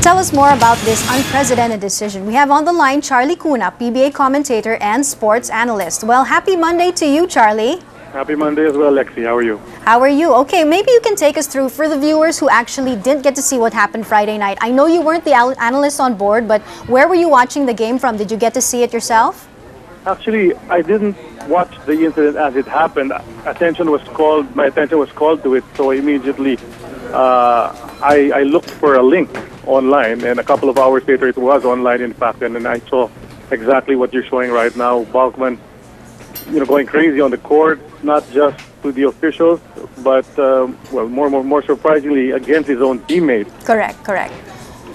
To tell us more about this unprecedented decision, we have on the line Charlie Cuna, PBA commentator and sports analyst. Well, happy Monday to you, Charlie. Happy Monday as well, Lexi. How are you? How are you? Okay, maybe you can take us through for the viewers who actually didn't get to see what happened Friday night. I know you weren't the analyst on board, but where were you watching the game from? Did you get to see it yourself? Actually, I didn't watch the incident as it happened. Attention was called. My attention was called to it, so immediately uh, I, I looked for a link online, and a couple of hours later, it was online, in fact, and then I saw exactly what you're showing right now. Balkman, you know, going crazy on the court, not just to the officials, but um, well, more, more, more surprisingly, against his own teammates. Correct, correct.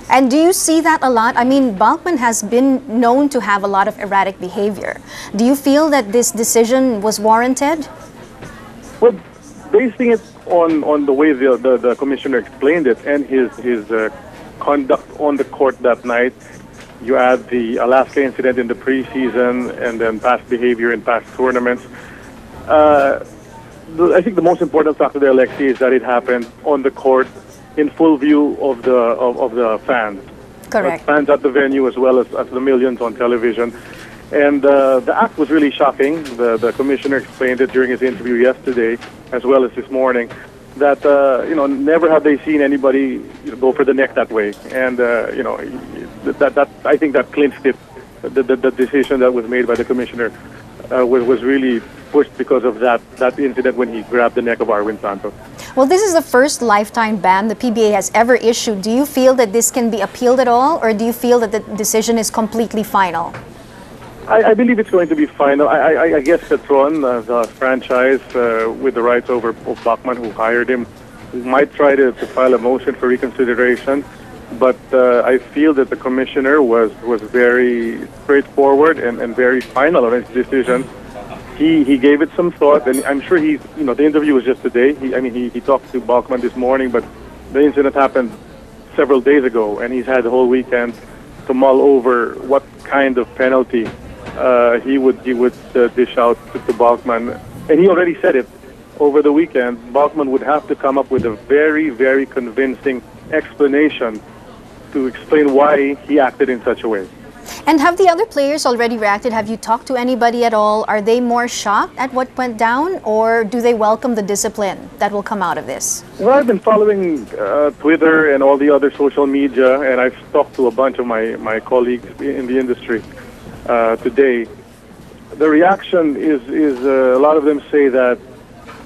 And do you see that a lot? I mean, Balkman has been known to have a lot of erratic behavior. Do you feel that this decision was warranted? Well, basing it on, on the way the, the, the commissioner explained it and his, his uh, conduct on the court that night, you add the Alaska incident in the preseason and then past behavior in past tournaments. Uh, I think the most important factor there, Alexi, is that it happened on the court in full view of the of, of the fans. Correct. Fans at the venue as well as, as the millions on television. And uh, the act was really shocking. The, the commissioner explained it during his interview yesterday, as well as this morning, that uh, you know never have they seen anybody go for the neck that way. And uh, you know that that I think that clinched it. The, the, the decision that was made by the commissioner uh, was was really pushed because of that that incident when he grabbed the neck of Arwind Santos. Well, this is the first lifetime ban the PBA has ever issued. Do you feel that this can be appealed at all, or do you feel that the decision is completely final? I, I believe it's going to be final. I, I, I guess Petron, uh, the franchise uh, with the rights over of Balkman, who hired him, might try to, to file a motion for reconsideration. But uh, I feel that the commissioner was, was very straightforward and, and very final on his decision he he gave it some thought, and I'm sure he's you know the interview was just today. He, I mean he, he talked to Balkman this morning, but the incident happened several days ago, and he's had the whole weekend to mull over what kind of penalty uh, he would he would uh, dish out to, to Balkman, and he already said it over the weekend. Balkman would have to come up with a very very convincing explanation to explain why he acted in such a way. And have the other players already reacted? Have you talked to anybody at all? Are they more shocked at what went down, or do they welcome the discipline that will come out of this? Well, I've been following uh, Twitter and all the other social media, and I've talked to a bunch of my, my colleagues in the industry uh, today. The reaction is, is uh, a lot of them say that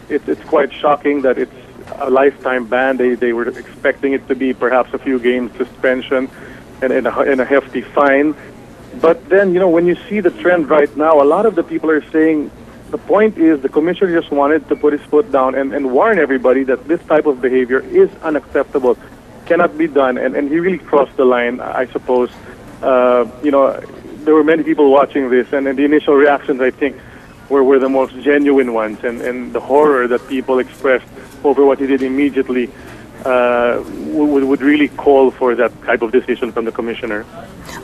it, it's quite shocking that it's a lifetime ban. They, they were expecting it to be perhaps a few games suspension and, and, a, and a hefty fine. But then, you know, when you see the trend right now, a lot of the people are saying the point is the commissioner just wanted to put his foot down and, and warn everybody that this type of behavior is unacceptable, cannot be done. And, and he really crossed the line, I suppose. Uh, you know, there were many people watching this, and, and the initial reactions, I think, were, were the most genuine ones. And, and the horror that people expressed over what he did immediately uh, would, would really call for that type of decision from the commissioner.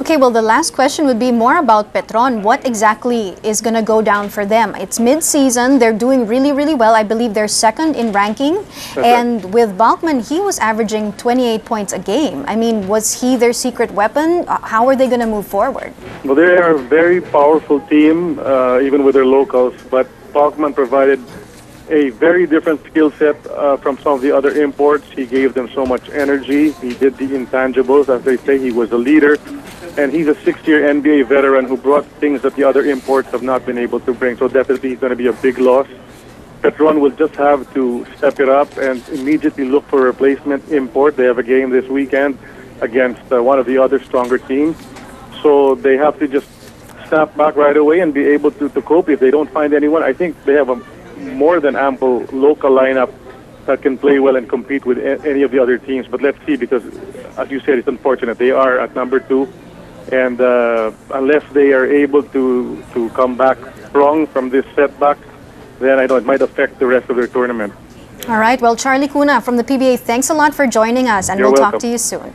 Okay, well, the last question would be more about Petron. What exactly is going to go down for them? It's mid-season. They're doing really, really well. I believe they're second in ranking. That's and right. with Balkman, he was averaging 28 points a game. I mean, was he their secret weapon? Uh, how are they going to move forward? Well, they are a very powerful team, uh, even with their locals. But Balkman provided a very different skill set uh, from some of the other imports. He gave them so much energy. He did the intangibles, as they say. He was a leader. And he's a six-year NBA veteran who brought things that the other imports have not been able to bring. So definitely he's going to be a big loss. Petron will just have to step it up and immediately look for a replacement import. They have a game this weekend against uh, one of the other stronger teams. So they have to just snap back right away and be able to, to cope. If they don't find anyone, I think they have a more than ample local lineup that can play well and compete with any of the other teams. But let's see, because as you said, it's unfortunate. They are at number two, and uh, unless they are able to to come back strong from this setback, then I know it might affect the rest of their tournament. All right. Well, Charlie Cuna from the PBA, thanks a lot for joining us, and You're we'll welcome. talk to you soon.